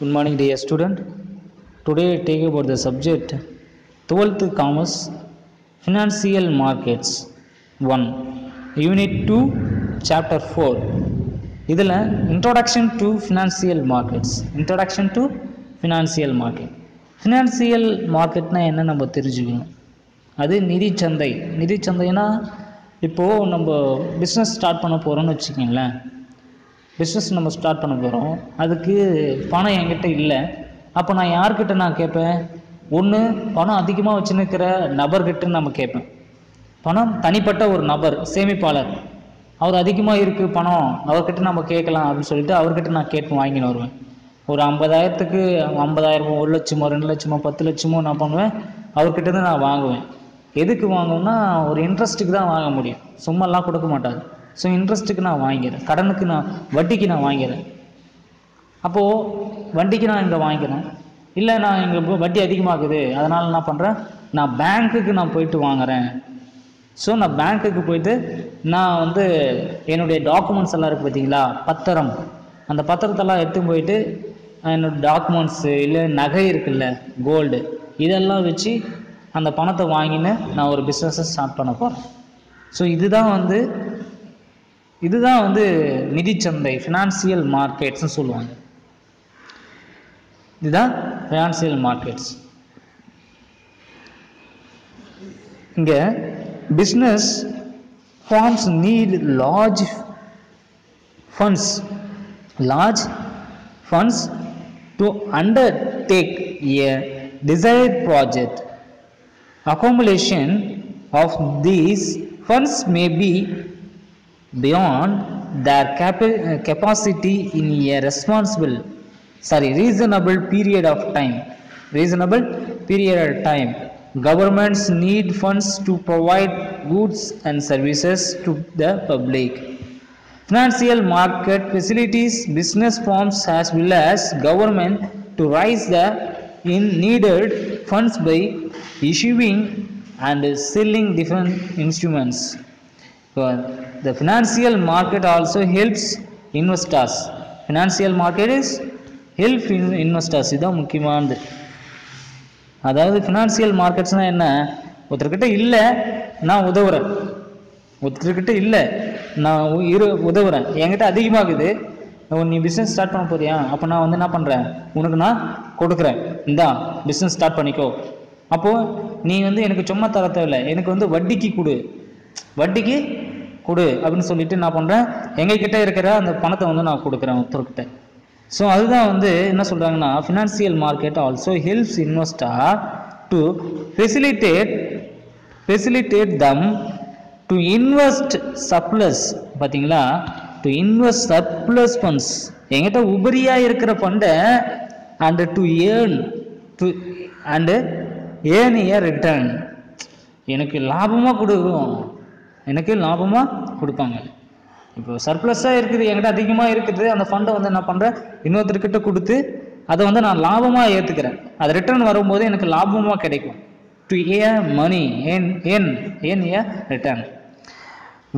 Good morning, dear student. Today I take about the subject 12th Commerce Financial Markets 1 Unit 2 Chapter 4 இதில் Introduction to Financial Markets Introduction to Financial Market Financial Marketனா என்ன நம்ம தெரிஞ்சுக்கணும் அது நிதிச்சந்தை நிதிச்சந்தைனா இப்போது நம்ம business start பண்ண போகிறோம்னு வச்சுக்கிங்களேன் பிஸ்னஸ் நம்ம ஸ்டார்ட் பண்ண போகிறோம் அதுக்கு பணம் என்கிட்ட இல்லை. அப்போ நான் யார்கிட்ட நான் கேட்பேன்? ஒன்று பணம் அதிகமாக வச்சுன்னுக்கிற நபர்கிட்ட நம்ம கேட்பேன். பணம் தனிப்பட்ட ஒரு நபர் சேமிப்பாளர். அவர் அதிகமாக இருக்குது பணம் அவர்கிட்ட நம்ம கேட்கலாம் அப்படின்னு சொல்லிட்டு அவர்கிட்ட நான் கேட்பேன் வாங்கின்னு வருவேன். ஒரு ஐம்பதாயிரத்துக்கு ஐம்பதாயிரமோ ஒரு லட்சமோ ரெண்டு லட்சமோ பத்து லட்சமோ நான் பண்ணுவேன். அவர்கிட்ட நான் வாங்குவேன். எதுக்கு வாங்குவேன்னா ஒரு இன்ட்ரெஸ்ட்டுக்கு தான் வாங்க முடியும். சும்மாலாம் கொடுக்க மாட்டார். ஸோ இன்ட்ரெஸ்ட்டுக்கு நான் வாங்கிக்கிறேன் கடனுக்கு நான் வட்டிக்கு நான் வாங்கிறேன். அப்போது வட்டிக்கு நான் இங்கே வாங்கிக்கிறேன் இல்லை நான் இங்கே வட்டி அதிகமாகுது. அதனால் என்ன பண்ணுறேன் நான் பேங்க்குக்கு நான் போயிட்டு வாங்குறேன். ஸோ நான் பேங்க்குக்கு போயிட்டு நான் வந்து என்னுடைய டாக்குமெண்ட்ஸ் எல்லாம் இருக்குது பார்த்தீங்களா பத்திரம். அந்த பத்திரத்தெல்லாம் எடுத்து போயிட்டு என்னோட டாக்குமெண்ட்ஸு இல்லை நகை இருக்குல்ல கோல்டு இதெல்லாம் வச்சு அந்த பணத்தை வாங்கின்னு நான் ஒரு பிஸ்னஸை ஸ்டார்ட் பண்ண போகிறேன் ஸோ இதுதான் வந்து இதுதான் வந்து நிதிச்சந்தை ஃபினான்சியல் மார்க்கெட்ஸ்னு சொல்லுவாங்க. இதுதான் ஃபினான்சியல் மார்க்கெட்ஸ் இங்கே business firms need large funds large funds to undertake a desired project. Accumulation of these funds may be beyond their capa- capacity in a responsible sorry reasonable period of time. Reasonable period of time. Governments need funds to provide goods and services to the public. Financial market facilities business firms as well as government to raise the in needed funds by issuing and selling different instruments so, the financial market also helps investors. Financial market is help investors. இதான் முக்கியமானது. அதாவது financial மார்க்கெட்ஸ்னால் என்ன? ஒருத்தர்கிட்ட இல்லை நான் உதவுறேன். ஒருத்தர்கிட்ட இல்லை நான் உ- இரு உதவுறேன். என்கிட்ட அதிகமாகுது. நீ பிஸ்னஸ் ஸ்டார்ட் பண்ண போறியா? அப்போ நான் வந்து என்ன பண்ணுறேன் உனக்கு நான் கொடுக்குறேன். இந்தா பிஸ்னஸ் ஸ்டார்ட் பண்ணிக்கோ. அப்போது நீ வந்து எனக்கு சும்மா தர தேவையில்லை. எனக்கு வந்து வட்டிக்கு கொடு. வட்டிக்கு கொடு அப்படின்னு சொல்லிட்டு நான் பண்ணுறேன் எங்ககிட்ட இருக்கிற அந்த பணத்தை வந்து நான் கொடுக்குறேன் ஒருத்தர்கிட்ட. ஸோ அதுதான் வந்து என்ன சொல்கிறாங்கன்னா financial market also helps investor to facilitate facilitate them to invest surplus பார்த்தீங்களா டு இன்வெஸ்ட் சப்ளஸ் ஃபண்ட்ஸ் எங்கிட்ட உபரியாக இருக்கிற ஃபண்டை and to earn to and earn a return எனக்கு லாபமாக கொடுக்கும் எனக்கு லாபமாக கொடுப்பாங்க. இப்போ சர்ப்ளஸாக இருக்குது என்கிட்ட அதிகமாக இருக்குது அந்த ஃபண்டை வந்து என்ன பண்ணுறேன் இன்னொருத்தர்கிட்ட கொடுத்து அதை வந்து நான் லாபமாக ஏற்றுக்கிறேன் அது ரிட்டர்ன் வரும்போது எனக்கு லாபமாக கிடைக்கும். To A money earn earn earn a return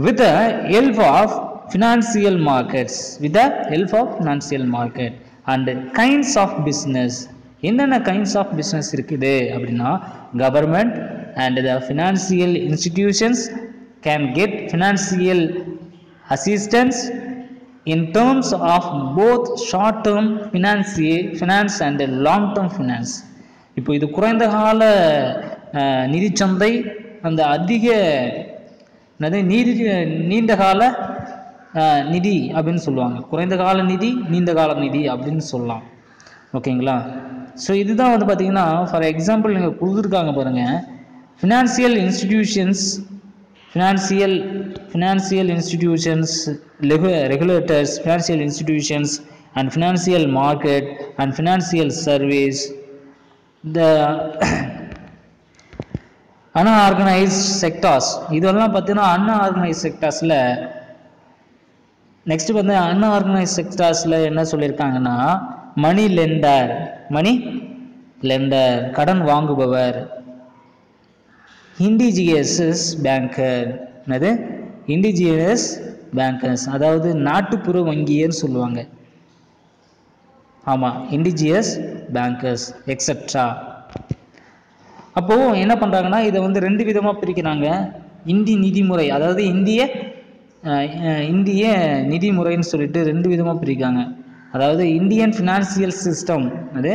with a help of financial markets with a help of financial market and kinds of business என்னென்ன கைண்ட்ஸ் ஆஃப் பிஸ்னஸ் இருக்குது அப்படின்னா government and the financial institutions can get financial assistance in terms of both short term finance, finance and long term finance இப்போ இது குறைந்த கால நிதிச்சந்தை அந்த அதிக என்னது நீதி நீண்ட கால நிதி அப்படின்னு சொல்லுவாங்க. குறைந்த கால நிதி நீண்ட கால நிதி அப்படின்னு சொல்லலாம். ஓகேங்களா? ஸோ இதுதான் வந்து பார்த்தீங்கன்னா ஃபார் எக்ஸாம்பிள் நீங்கள் கொடுத்துருக்காங்க பாருங்கள் financial institutions financial financial institutions regulators financial institutions and financial market and financial service the unorganised sectors இதெல்லாம் பார்த்தீங்கன்னா அன்ஆர்கனைஸ் செக்டார்ஸில் நெக்ஸ்ட்டு வந்து அன்ஆர்கனைஸ் செக்டார்ஸில் என்ன சொல்லியிருக்காங்கன்னா மணி லெண்டர் மணி லெண்டர் கடன் வாங்குபவர். இண்டிஜியஸஸ் பேங்கர் என்னது? இண்டிஜியஸ் பேங்கர்ஸ் அதாவது நாட்டுப்புற வங்கியர்னு சொல்லுவாங்க. ஆமாம் இண்டிஜியஸ் பேங்கர்ஸ் எக்ஸெட்ரா அப்போது என்ன பண்ணுறாங்கன்னா இதை வந்து ரெண்டு விதமாக பிரிக்கிறாங்க. இந்தி நிதிமுறை அதாவது இந்திய இந்திய நிதிமுறைன்னு சொல்லிட்டு ரெண்டு விதமாக பிரிக்காங்க அதாவது இந்தியன் ஃபினான்சியல் சிஸ்டம் அது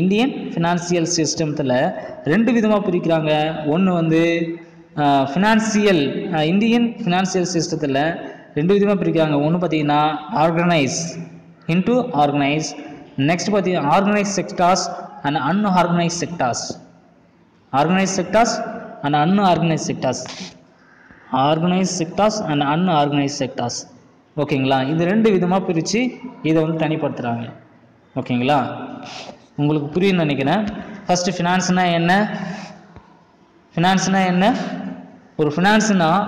இந்தியன் ஃபினான்சியல் சிஸ்டத்தில் ரெண்டு விதமாக பிரிக்கிறாங்க. ஒன்று வந்து ஃபினான்சியல் இந்தியன் ஃபினான்சியல் சிஸ்டத்தில் ரெண்டு விதமாக பிரிக்கிறாங்க. ஒன்று பார்த்தீங்கன்னா ஆர்கனைஸ் இன்டு ஆர்கனைஸ் நெக்ஸ்ட் பார்த்தீங்கன்னா organised sectors and unorganised sectors organised sectors and unorganised sectors. Organised sectors and unorganised sectors ஓகேங்களா இது ரெண்டு விதமாக பிரித்து இதை வந்து தனிப்படுத்துகிறாங்க ஓகேங்களா உங்களுக்கு புரியும்னு நினைக்கிறேன். ஃபஸ்ட்டு ஃபினான்ஸ்னால் என்ன? ஃபினான்ஸ்னால் என்ன? ஒரு ஃபினான்ஸ்னால்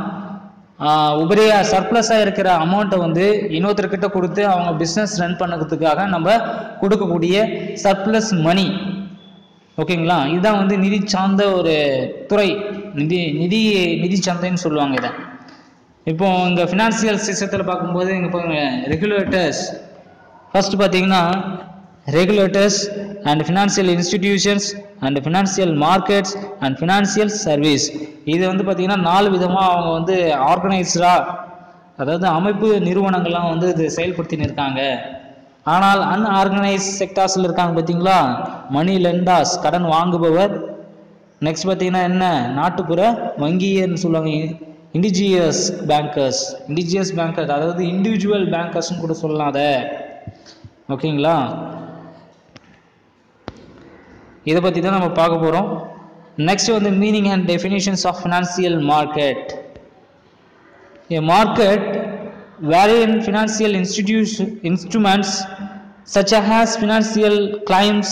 உபரியாக சர்ப்ளஸாக இருக்கிற அமௌண்ட்டை வந்து இன்னொருத்தர்கிட்ட கொடுத்து அவங்க பிஸ்னஸ் ரன் பண்ணுறதுக்காக நம்ம கொடுக்கக்கூடிய சர்ப்ளஸ் மணி ஓகேங்களா? இதுதான் வந்து நிதி சார்ந்த ஒரு துறை. நிதி நிதி நிதி சந்தைன்னு சொல்லுவாங்க இதை. இப்போ இங்கே ஃபினான்சியல் சிஸ்டத்தில் பார்க்கும்போது இங்கே பாருங்க ரெகுலேட்டர்ஸ் ஃபஸ்ட்டு பார்த்தீங்கன்னா regulators and financial institutions and financial markets and financial service இது வந்து பார்த்தீங்கன்னா நாலு விதமாக அவங்க வந்து ஆர்கனைஸ்டாக அதாவது அமைப்பு நிறுவனங்கள்லாம் வந்து இது செயல்படுத்தின்னு இருக்காங்க. ஆனால் அன்ஆர்கனைஸ் செக்டார்ஸில் இருக்காங்க பார்த்தீங்களா மணி லெண்டாஸ் கடன் வாங்குபவர். நெக்ஸ்ட் பார்த்தீங்கன்னா என்ன? நாட்டுப்புற வங்கியர்னு சொல்லுவாங்க. இண்டிஜியஸ் பேங்கர்ஸ் இண்டிஜியஸ் பேங்கர் அதாவது இண்டிவிஜுவல் பேங்கர்ஸ்னு கூட சொல்லலாம் அதை. ஓகேங்களா இதை பற்றி தான் நம்ம பார்க்க போகிறோம் நெக்ஸ்ட் வந்து meaning and definitions of financial market A market wherein financial institution, instruments such as financial claims,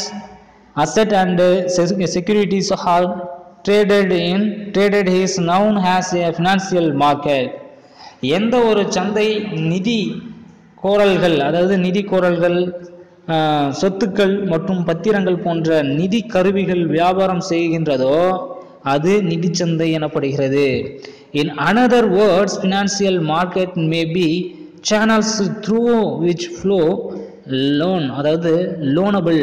asset and uh, se- securities are traded in traded is known as a financial market. எந்த ஒரு சந்தை நிதி கோரல்கள் அதாவது நிதி கோரல்கள் ஆஹ், சொத்துக்கள் மற்றும் பத்திரங்கள் போன்ற நிதி கருவிகள் வியாபாரம் செய்கின்றதோ அது நிதிச்சந்தை எனப்படுகிறது. In another words financial market may be channels through which flow loan அதாவது loanable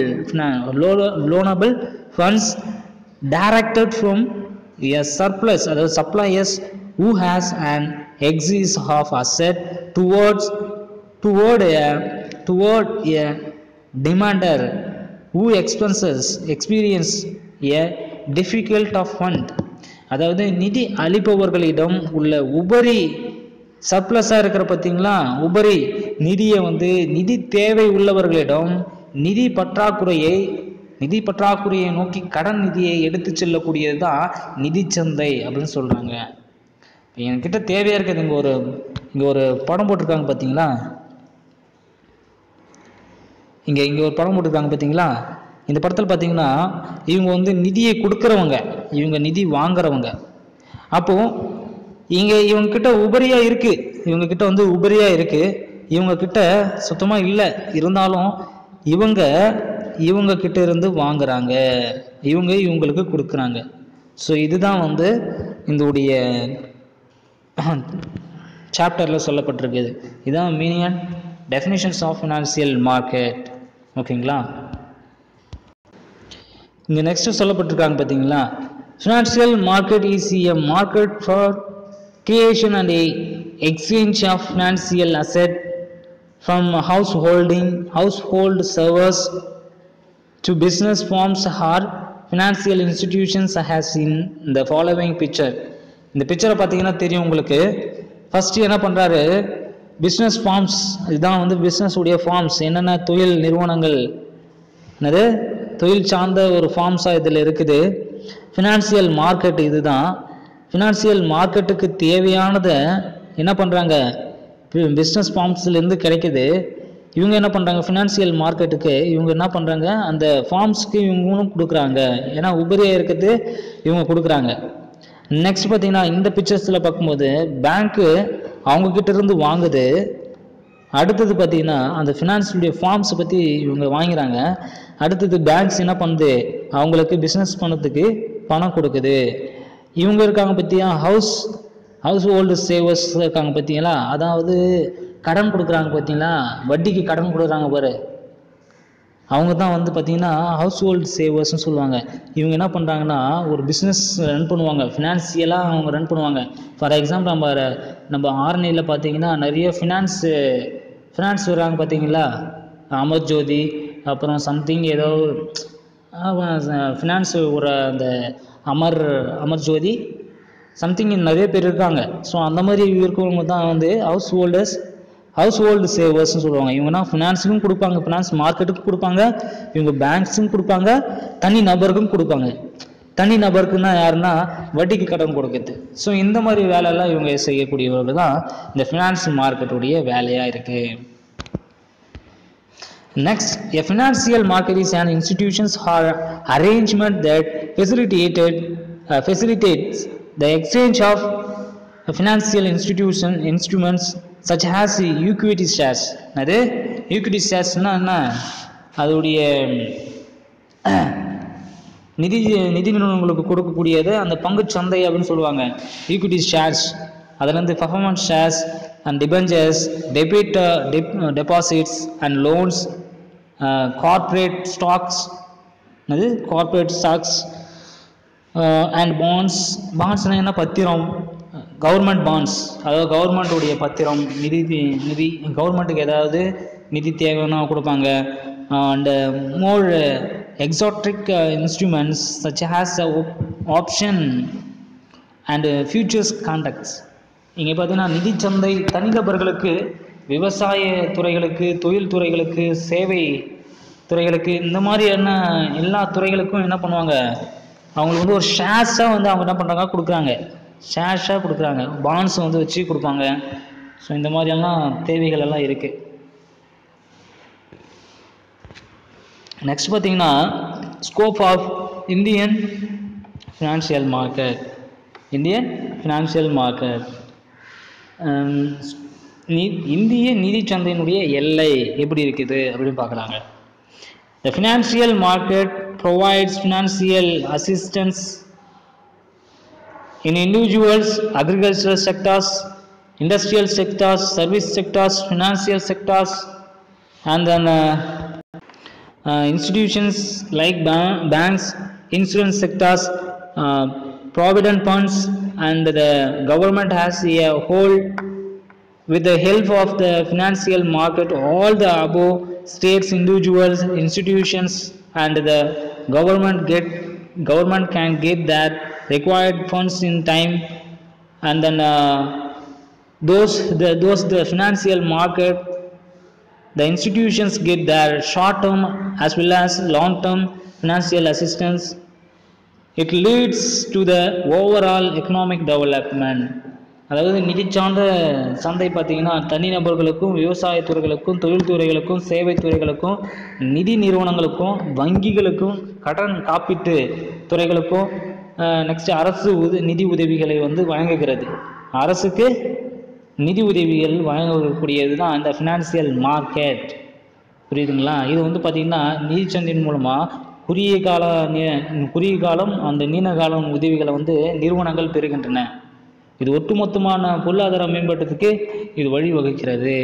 loanable funds directed from a surplus அதாவது suppliers who has and excess of asset towards toward a toward a demander who expenses experience a difficult of fund. அதாவது நிதி அளிப்பவர்களிடம் உள்ள உபரி சர்ப்ளஸாக இருக்கிற பார்த்தீங்களா? உபரி நிதியை வந்து நிதி தேவை உள்ளவர்களிடம் நிதி பற்றாக்குறையை நிதி பற்றாக்குறையை நோக்கி கடன் நிதியை எடுத்து செல்லக்கூடியது தான் நிதிச்சந்தை அப்படின்னு சொல்கிறாங்க என்கிட்ட தேவையாக இருக்கிறது இங்கே ஒரு இங்கே ஒரு படம் போட்டிருக்காங்க பார்த்தீங்களா? இங்கே இங்கே ஒரு படம் போட்டிருக்காங்க பார்த்தீங்களா இந்த படத்தில் பார்த்தீங்கன்னா இவங்க வந்து நிதியை கொடுக்குறவங்க. இவங்க நிதி வாங்குறவங்க. அப்போது இங்கே இவங்கக்கிட்ட உபரியாக இருக்குது இவங்கக்கிட்ட வந்து உபரியாக இருக்குது இவங்கக்கிட்ட சுத்தமாக இல்லை. இருந்தாலும் இவங்க இவங்கக்கிட்ட இருந்து வாங்குறாங்க. இவங்க இவங்களுக்கு கொடுக்குறாங்க. ஸோ இதுதான் வந்து இதோடைய சாப்டரில் சொல்லப்பட்டிருக்குது. இதுதான் meaning and definitions of financial market ஓகேங்களா? இங்கே நெக்ஸ்ட்டு சொல்லப்பட்டிருக்காங்க பார்த்தீங்களா financial market is a market for creation and exchange of financial asset from house holding household savers to business firms or financial institutions has in the following picture இந்த பிக்சரை பார்த்தீங்கன்னா தெரியும் உங்களுக்கு. First என்ன பண்ணுறாரு பிஸ்னஸ் ஃபார்ம்ஸ் இதுதான் வந்து பிஸ்னஸுடைய உடைய ஃபார்ம்ஸ் என்னென்ன தொழில் நிறுவனங்கள்? என்னது? தொழில் சார்ந்த ஒரு ஃபார்ம்ஸாக இதில் இருக்குது. ஃபினான்சியல் மார்க்கெட் இதுதான். ஃபினான்சியல் மார்க்கெட்டுக்கு தேவையானதை என்ன பண்ணுறாங்க பிஸ்னஸ் ஃபார்ம்ஸ்லேருந்து கிடைக்குது. இவங்க என்ன பண்ணுறாங்க ஃபினான்சியல் மார்க்கெட்டுக்கு இவங்க என்ன பண்ணுறாங்க அந்த ஃபார்ம்ஸ்க்கு இவங்களும் கொடுக்குறாங்க. ஏன்னா உபரியாக இருக்கிறது இவங்க கொடுக்குறாங்க. நெக்ஸ்ட் பார்த்தீங்கன்னா இந்த பிக்சர்ஸில் பார்க்கும்போது பேங்க்கு அவங்கக்கிட்ட இருந்து வாங்குது. அடுத்தது பார்த்தீங்கன்னா அந்த ஃபினான்ஸுடைய ஃபார்ம்ஸை பற்றி இவங்க வாங்கிறாங்க. அடுத்தது பேங்க்ஸ் என்ன பண்ணுது? அவங்களுக்கு பிஸ்னஸ் பண்ணதுக்கு பணம் கொடுக்குது. இவங்க இருக்காங்க பற்றியா ஹவுஸ் ஹவுஸ் ஹோல்டு சேவர்ஸ் இருக்காங்க பார்த்தீங்களா அதாவது கடன் கொடுக்குறாங்க பார்த்தீங்களா வட்டிக்கு கடன் கொடுக்குறாங்க பாரு. அவங்க தான் வந்து பார்த்திங்கன்னா ஹவுஸ் ஹோல்டு சேவர்ஸ்னு சொல்லுவாங்க. இவங்க என்ன பண்ணுறாங்கன்னா ஒரு பிஸ்னஸ் ரன் பண்ணுவாங்க. ஃபினான்சியலாக அவங்க ரன் பண்ணுவாங்க. ஃபார் எக்ஸாம்பிள் நம்ம நம்ம ஆர்னியில் பார்த்தீங்கன்னா நிறைய ஃபினான்ஸு ஃபினான்ஸ் வராங்க பார்த்தீங்களா அமர் ஜோதி அப்புறம் சம்திங் ஏதோ ஃபினான்ஸ் ஒரு அந்த அமர் அமர் ஜோதி சம்திங் நிறைய பேர் இருக்காங்க. ஸோ அந்த மாதிரி இருக்கிறவங்க தான் வந்து ஹவுஸ் ஹோல்டர்ஸ் ஹவுஸ் ஹோல்டு சேவர்ஸ்னு சொல்லுவாங்க. இவங்கன்னா ஃபினான்ஸுக்கும் கொடுப்பாங்க. ஃபினான்ஸ் மார்க்கெட்டுக்கும் கொடுப்பாங்க. இவங்க பேங்க்ஸுக்கும் கொடுப்பாங்க. தனி நபருக்கும் கொடுப்பாங்க. தனி நபருக்குன்னா யாருன்னா வட்டிக்கு கடன் கொடுக்குது ஸோ இந்த மாதிரி வேலையெல்லாம் இவங்க செய்யக்கூடியவர்கள் தான் இந்த ஃபினான்ஸ் மார்க்கெட்டுடைய வேலையாக இருக்குது Next, a financial market is an institutions or arrangement that facilitated uh, facilitates the exchange of financial institution instruments such as equity shares அது equity ஷேர்ஸ்னால் என்ன? அதோடைய நிதி நிதி நிறுவனங்களுக்கு கொடுக்கக்கூடியது அந்த பங்குச் சந்தை அப்படின்னு சொல்லுவாங்க. ஈக்விட்டி ஷேர்ஸ் அதுலேருந்து performance shares and debentures debit deposits and loans corporate stocks அது கார்ப்பரேட் ஸ்டாக்ஸ் அண்ட் பாண்ட்ஸ் பாண்ட்ஸ்னால் என்ன? பத்திரம். கவர்மெண்ட் பாண்ட்ஸ் அதாவது கவர்மெண்ட்டுடைய பத்திரம் நிதி நிதி கவர்மெண்ட்டுக்கு ஏதாவது நிதி தேவைன்னா கொடுப்பாங்க. And more exotic instruments such as a option and futures contracts இங்கே பார்த்தீங்கன்னா நிதிச்சந்தை தனிநபர்களுக்கு விவசாய துறைகளுக்கு தொழில் துறைகளுக்கு சேவை துறைகளுக்கு இந்த மாதிரியான எல்லா துறைகளுக்கும் என்ன பண்ணுவாங்க? அவங்களுக்கு வந்து ஒரு ஷேர்ஸாக வந்து அவங்க என்ன பண்ணுறாங்க கொடுக்குறாங்க. ஷேஷாக கொடுக்குறாங்க. பான்ஸ் வந்து வச்சு கொடுப்பாங்க. ஸோ இந்த மாதிரியெல்லாம் தேவைகள் எல்லாம் இருக்குது நெக்ஸ்ட் பார்த்தீங்கன்னா scope of Indian financial market Indian financial market நீ இந்திய நிதிச்சந்தையினுடைய எல்லை எப்படி இருக்குது அப்படின்னு பார்க்குறாங்க the financial market provides financial assistance in individuals, agricultural sectors, industrial sectors, service sectors, financial sectors, and then uh, uh, institutions like ba- banks, insurance sectors, uh, provident funds, and the government has a whole with the help of the financial market all the above states individuals institutions and the government get government can get that required funds in time and then uh, those the those the financial market the institutions get their short term as well as long term financial assistance it leads to the overall economic development அதாவது நிதி சார்ந்த சந்தை பார்த்தீங்கன்னா தனிநபர்களுக்கும் விவசாயத்துறைகளுக்கும் தொழில்துறைகளுக்கும் சேவை துறைகளுக்கும் நிதி நிறுவனங்களுக்கும் வங்கிகளுக்கும் கடன் காப்பீட்டு துறைகளுக்கும் நெக்ஸ்ட் அரசு உது நிதி உதவிகளை வந்து வழங்குகிறது. அரசுக்கு நிதி உதவிகள் வழங்கக்கூடியது தான் இந்த ஃபினான்சியல் மார்க்கெட் புரியுதுங்களா? இது வந்து பார்த்திங்கன்னா நிதிச்சந்தையின் மூலமாக குறுகிய கால குறுகிய காலம் அந்த நீண்ட காலம் உதவிகளை வந்து நிறுவனங்கள் பெறுகின்றன. இது ஒட்டுமொத்தமான பொருளாதார மேம்பாட்டத்துக்கு இது வழிவகுக்கிறது.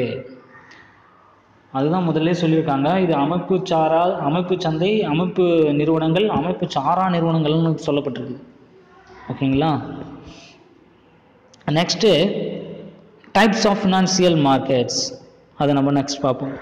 அதுதான் முதல்ல சொல்லியிருக்காங்க. இது அமைப்பு சாரா அமைப்பு சந்தை அமைப்பு நிறுவனங்கள் அமைப்பு சாரா நிறுவனங்கள்னு சொல்லப்பட்டிருக்கு. ஓகேங்களா? Next types of financial markets அதை நம்ம நெக்ஸ்ட் பார்ப்போம்.